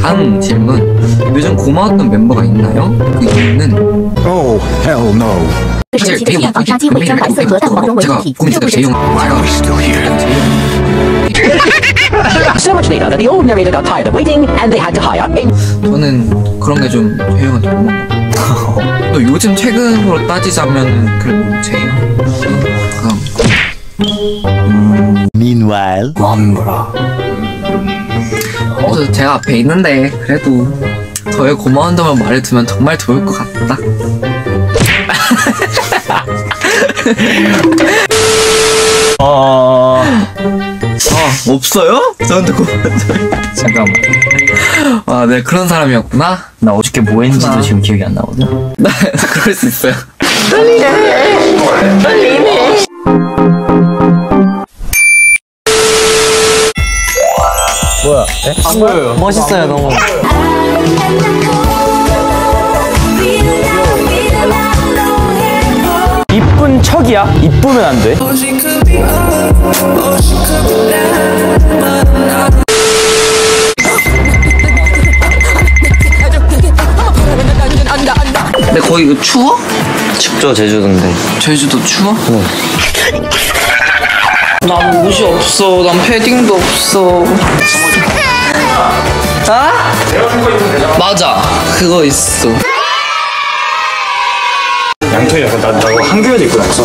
다음 질문. 요즘 고마웠던 멤버가 있나요? 그 이유는 Oh, hell no. 这是期的防杀机会将蓝色核弹黄融为一 제가 体， 고민했어요. 这不 제 是 형, 제가 Still here. So much later that the old narrator got tired of waiting and they had to hire a 저는 그런 게 좀 재형한테 고마운 것 같아요. 또 요즘 최근으로 따지자면 그래도 재형. 그럼 Meanwhile. 어, 제가 앞에 있는데 그래도 저의 고마운다만 말해두면 정말 좋을 것 같다. 어... 아 없어요? 저한테 고마운 잠깐만. 아, 네 그런 사람이었구나. 나 어저께 뭐 했는지도. 지금 기억이 안 나거든. 네, 그럴 수 있어요. 멋있어요, 너무. 이쁜 척이야. 이쁘면 안 돼. 근데 거기 이거 추워? 춥죠, 제주도인데. 제주도 추워? 난 옷이 없어. 난 패딩도 없어. 아? 맞아. 그거 있어. 양털이 약간 나, 나 한겨울에 입고 다녔어.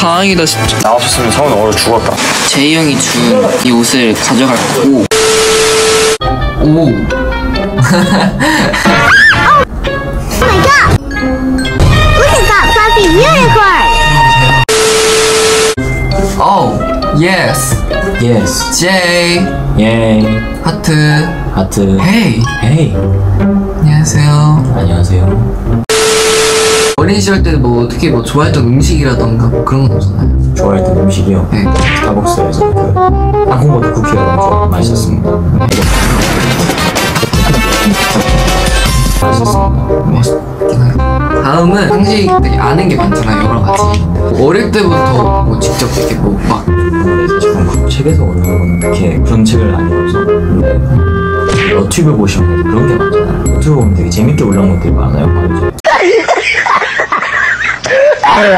다행이다 진짜. 나 없었으면 성은 얼어 죽었다. 제이 형이 준 이 옷을 가져갈 거고. 오. 오. Yes. Yes. 제이. 예. 하트. 하트. Hey. Hey. 안녕하세요. 안녕하세요. 어린 시절 때 뭐 어떻게 뭐 좋아했던 음식이라던가 뭐 그런 건 없었나요? 좋아했던 음식이요. 네. 스타벅스에서 그 땅콩버터 쿠키가 너무 좋아. 맛있었습니다. 맛있었습니다. 다음은 상식 되게 아는 게 많잖아요 여러 가지 어릴 때부터 뭐 직접 이렇게 뭐막 지금 그 책에서 올라온 거는 그렇게 그런 책을 안 읽어서 너튜브 보시면 그런 게 많잖아요. 유튜브 보면 되게 재밌게 올라온 것들이 많아요. 바로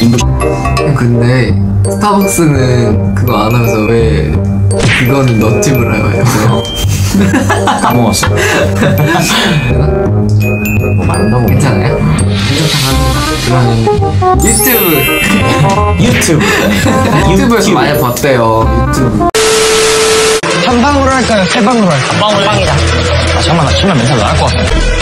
이제 뭐 근데 스타벅스는 그거 안 하면서 왜 그거는 너튜브라 해요 까먹었어. 뭐 말한다고 괜찮아요? 괜찮다 그러면 유튜브 유튜브 유튜브에서 많이 봤대요 유튜브 한 방으로 할까요? 세 방으로 할까요? 한 방으로 방이다. 아, 잠깐만, 나 치면 멘탈 나갈 것 같아.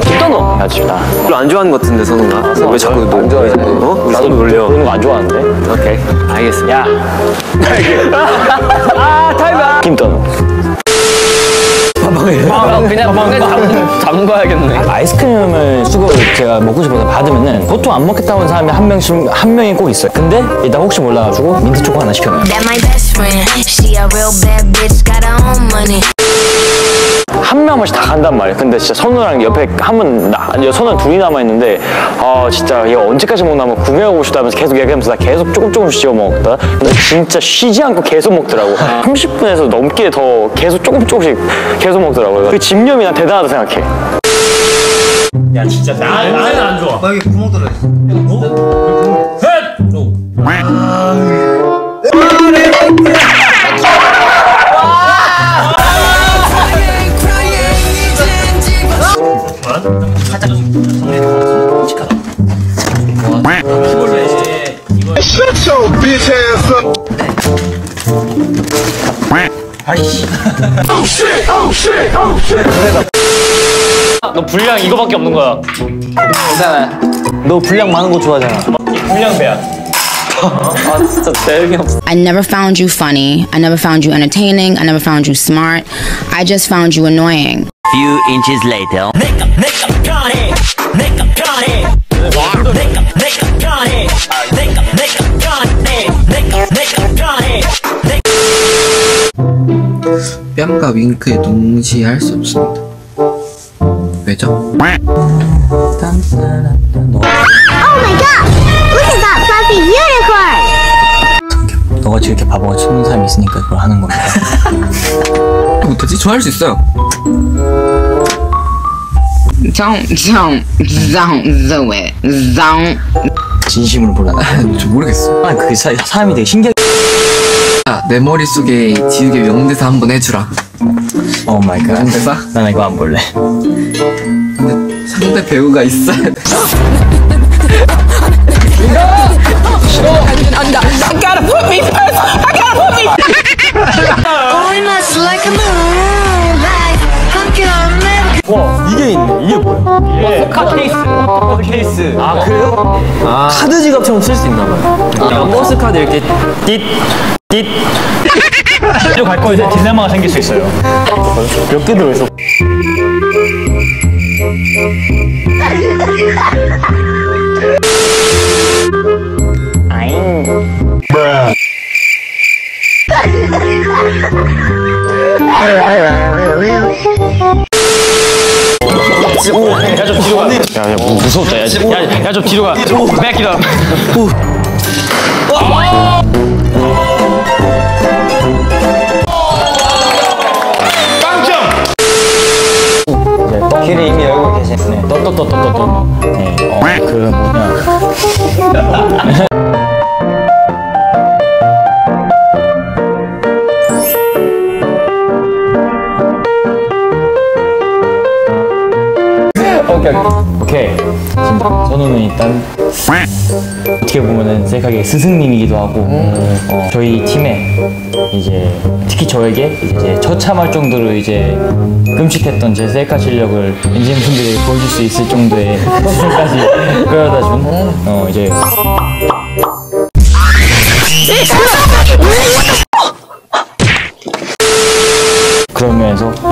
선우. 아뭐 김선우. 야 진짜. 별로 안 좋아하는 것 같은데 선우가. 왜 자꾸 너, 안 좋아해? 어? 나도 놀려. 그런 거 안 좋아하는데. 오케이. 알겠습니다. 야. 아 타이밍. 김선우. 아, 그냥 그냥 잡, 잡아야겠네. 아이스크림을 수고 제가 먹고 싶어서 받으면은 보통 안 먹겠다고 하는 사람이 한 명씩 한 명이 꼭 있어요. 근데 일단 혹시 몰라가지고 민트 초코 하나 시켜놔요. That my best friend. She a real bad bitch, got her own money. 한 명 한 명씩 다 간단 말이에요. 근데 진짜 선우랑 옆에 한분 선우 둘이 남아있는데 아 진짜 이거 언제까지 못 남아 구매하고 싶다면서 계속 얘기하면서 나 계속 조금 조금씩 씹어 먹었다. 근데 진짜 쉬지 않고 계속 먹더라고. 아. 30분에서 넘게 더 계속 조금 조금씩 계속 먹더라고요. 그 집념이 난 대단하다 생각해. 야 진짜 나는 안 좋아. 나 여기 구멍 들어있어. 뭐? 왜 구멍? 셋! 아... 네. 이씨. 너 분량 이거밖에 없는 거야. 괜찮아. 너 분량 많은 거 좋아하잖아. 분량 배야. 아 진짜 대응이 없어. I never found you funny. I never found you entertaining. I never found you smart. I just found you annoying. Few inches later. 뺨과 윙크에 동시에 할수 없습니다. 왜죠? Oh that fluffy unicorn! 너같이 이렇게 바보가 치는 사람이 있으니까 그걸 하는 겁니다. 못하지? 저할수 있어요. Don't, don't, don't do it. Don't. 진심으로 몰라. 저 모르겠어. 아, 그게 사, 사람이 되게 신기해. 야, 내 머릿속에 지우개 명대사 한번 해주라. Oh my god. 명대사? 난 이거 안 볼래. 근데 상대 배우가 있어야 돼. 이게 있네. 이게 뭐야? 카드 케이스. 케이스. 아, 그래요? 카드 지갑처럼 쓸 수 있나 봐요. 아, 버스 카드 이렇게 띠, 띠. 이로 갈 거에 이제 딜레마가 생길 수 있어요. 몇 개 들어있어? 야좀 뒤로 가. 야, 야 무- 무섭다. 야, 야, 야, 좀 뒤로 가. It up. 길을 이미 열고 계시네. 또또또또또. 네. 어, 그 뭐냐. 오케이. 지금 선우는 일단 어떻게 보면은 셀카게 스승님이기도 하고 어, 저희 팀에 이제 특히 저에게 이제 처참할 정도로 이제 끔찍했던 제 셀카 실력을 엔진 분들에게 보여줄 수 있을 정도의 수준까지 끌어다 준 어, 이제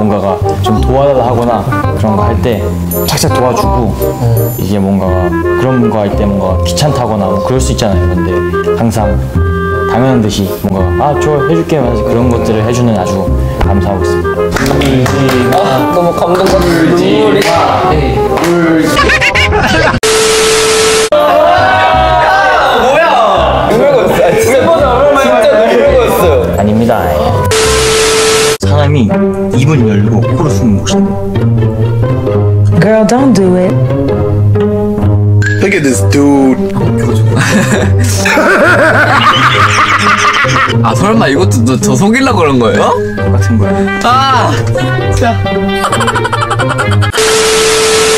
뭔가가 좀 도와달라 하거나 그런 거 할 때 착착 도와주고 이게 뭔가가 그런 거 할 때 뭔가 귀찮다거나 뭐 그럴 수 있잖아요. 근데 항상 당연한 듯이 뭔가 아 저 해줄게 하면서 그런 것들을 해주는 아주 감사하고 있습니다. 너무 감동받는 눈물이. 아닙 사람이 입을 열고 코로 숨는 곳인데 Girl, don't do it. Look at this dude. 아 설마 이것도 너, 저 속이려고 그런 거예요? 똑같은 거야. 아! 진짜.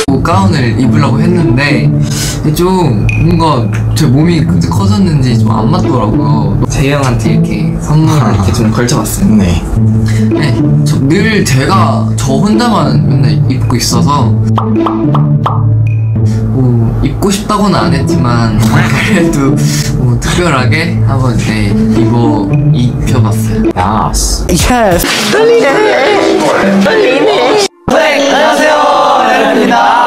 뭐 가운을 입으려고 했는데 좀 뭔가 제 몸이 근데 커졌는지 좀 안 맞더라고요. 재영한테 이렇게 선물을 이렇게 좀 걸쳐봤어요. 네. 네, 저, 늘 제가 저 혼자만 맨날 입고 있어서 뭐 입고 싶다고는 안 했지만 그래도 뭐 특별하게 한번 네, 입어 입혀봤어요. 야스. Yes. 감사합니다.